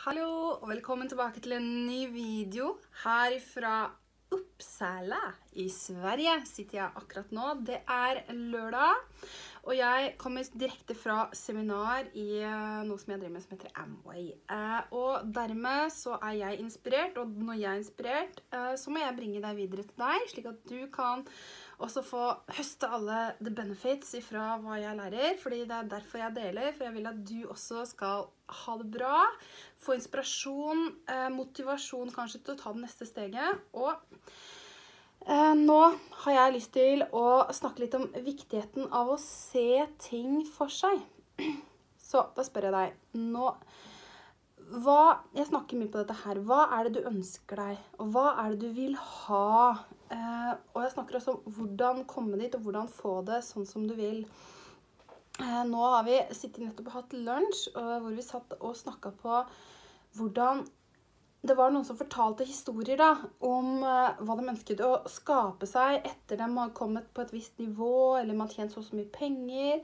Hallo, og velkommen tilbake til en ny video her fra Uppsala i Sverige sitter jeg akkurat nå. Det er lørdag, og jeg kommer direkte fra seminar i eh, noe som jeg driver med som heter Amway. Eh, og dermed så er jeg inspirert, og når jeg er inspirert, eh, så må jeg bringe deg videre til deg, slik at du kan også få høste alle the benefits ifra hva jeg lærer, fordi det er derfor jeg deler, for jeg vil at du også skal ha det bra, få inspirasjon, motivasjon kanskje til å ta det neste steget, og har jeg lyst til å snakke litt om viktigheten av å se ting for seg. Så da spør jeg deg, nå, hva, jeg snakker mye på dette her, hva er det du ønsker deg, og hva er det du vil ha? Eh, og jeg snakker også om hvordan komme dit, og hvordan få det sånn som du vil. Eh, nå har vi sittet nettopp og hatt lunsj, hvor vi satt og snakka på hvordan det var noen som fortalte historier da, om uh, hva de ønsket å skape seg etter de har kommet på et visst nivå, eller man har tjent så og så mye penger.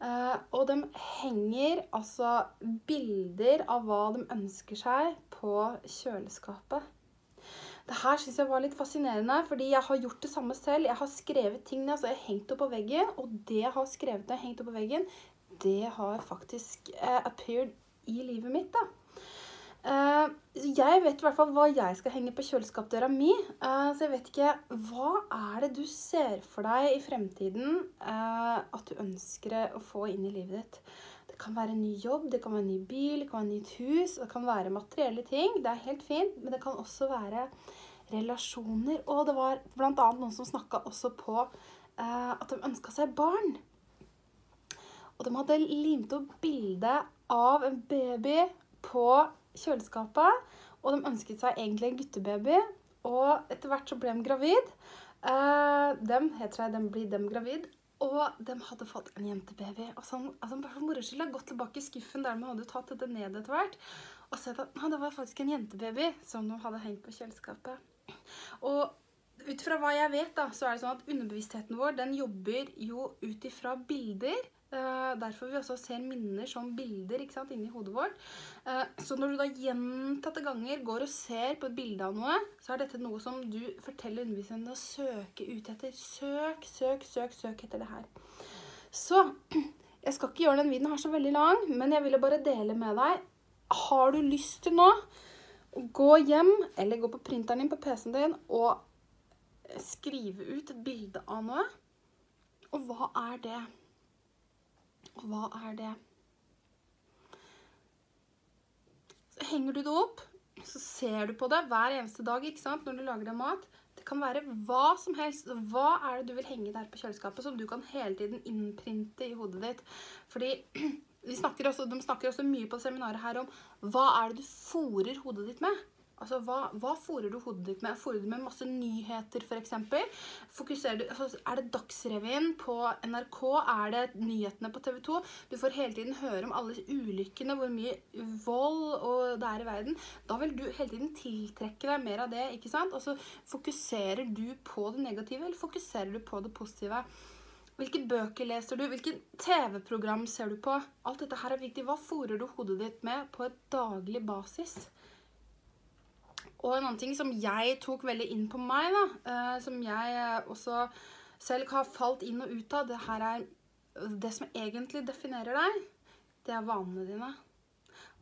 Uh, og de henger altså bilder av hva de ønsker seg på kjøleskapet. Det her syns jeg var litt fascinerende, fordi jeg har gjort det samme selv. Jeg har skrevet ting altså jeg har hengt opp på veggen, og det jeg har skrevet når jeg har hengt opp på veggen, det har faktisk uh, appeared i livet mitt. da. Uh, jeg vet i hvert fall hva jeg skal henge på kjøleskapdøra mi. Uh, så jeg vet ikke Hva er det du ser for deg i fremtiden uh, at du ønsker å få inn i livet ditt? Det kan være en ny jobb, det kan være en ny bil, det kan være et nytt hus, det kan være materielle ting. Det er helt fint, men det kan også være relasjoner. Og det var bl.a. noen som snakka også på at de ønska seg barn. Og de hadde limt opp bilde av en baby på kjøleskapet, og de ønsket seg egentlig en guttebaby. Og etter hvert så ble de gravid. Uh, dem jeg tror jeg dem blir dem gravid. Og de hadde fått en jentebaby. Og sånn, altså bare for moro skyld gått tilbake i skuffen der de hadde tatt dette ned etter hvert. Og sett at det var faktisk en jentebaby som de hadde hengt på kjøleskapet. Og ut fra hva jeg vet, da, så er det sånn at underbevisstheten vår den jobber jo ut ifra bilder. Uh, derfor vi også ser minner som bilder ikke sant, inni hodet vårt. Uh, så når du da gjentatte ganger går og ser på et bilde av noe, så er dette noe som du forteller underviseren å søke ut etter. Søk, søk, søk, søk etter det her. Så jeg skal ikke gjøre den videoen her så veldig lang, men jeg ville bare dele med deg. Har du lyst til nå gå hjem, eller gå på printeren din på PC-en din, og skrive ut et bilde av noe? Og hva er det? Og hva er det? Så henger du det opp, så ser du på det hver eneste dag ikke sant, når du lager deg mat. Det kan være hva som helst. Hva er det du vil henge der på kjøleskapet som du kan hele tiden innprinte i hodet ditt? Fordi snakker også, de snakker også mye på seminaret her om hva er det du fòrer hodet ditt med? Altså, hva, hva fôrer du hodet ditt med? Fôrer du med masse nyheter, f.eks.? Altså, er det Dagsrevyen på NRK? Er det nyhetene på TV 2? Du får hele tiden høre om alle ulykkene, hvor mye vold det er i verden. Da vil du hele tiden tiltrekke deg mer av det, ikke sant? Og så fokuserer du på det negative, eller fokuserer du på det positive? Hvilke bøker leser du? Hvilke TV-program ser du på? Alt dette her er viktig. Hva fôrer du hodet ditt med på et daglig basis? Og en annen ting som jeg tok veldig inn på meg, da, uh, som jeg også selv har falt inn og ut av, det her er det som egentlig definerer deg, det er vanene dine.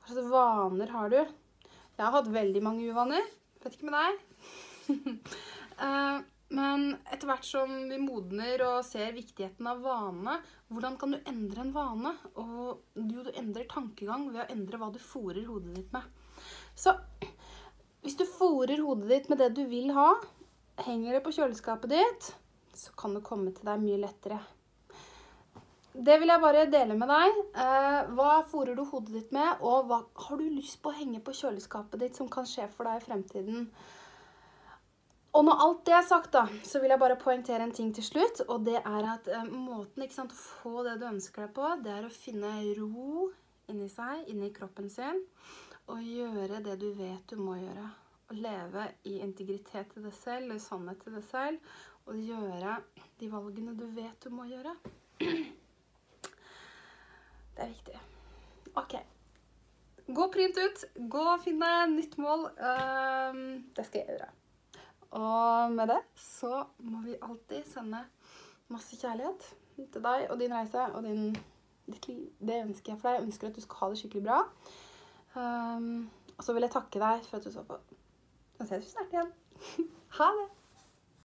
Hva slags vaner har du? Jeg har hatt veldig mange uvaner. Vet ikke med deg. uh, men etter hvert som vi modner og ser viktigheten av vanene, hvordan kan du endre en vane? Og du, du endrer tankegang ved å endre hva du forer hodet ditt med. Så hvis du fôrer hodet ditt med det du vil ha, henger det på kjøleskapet ditt, så kan det komme til deg mye lettere. Det vil jeg bare dele med deg. Eh, hva fôrer du hodet ditt med, og hva har du lyst på å henge på kjøleskapet ditt som kan skje for deg i fremtiden? Og når alt det er sagt, da, så vil jeg bare poengtere en ting til slutt. Og det er at eh, måten sant, å få det du ønsker deg på, det er å finne ro inni seg, inni kroppen sin å gjøre det du vet du må gjøre. Å leve i integritet til deg selv, i sannhet til deg selv. Og gjøre de valgene du vet du må gjøre. Det er viktig. OK. gå print ut. Gå og finn deg nytt mål. Um, det skal jeg gjøre. Og med det så må vi alltid sende masse kjærlighet til deg og din reise og din, ditt liv. Det ønsker jeg for deg. Jeg ønsker at du skal ha det skikkelig bra. Um, og så vil jeg takke deg for at du så på. Så ses vi snart igjen. ha det!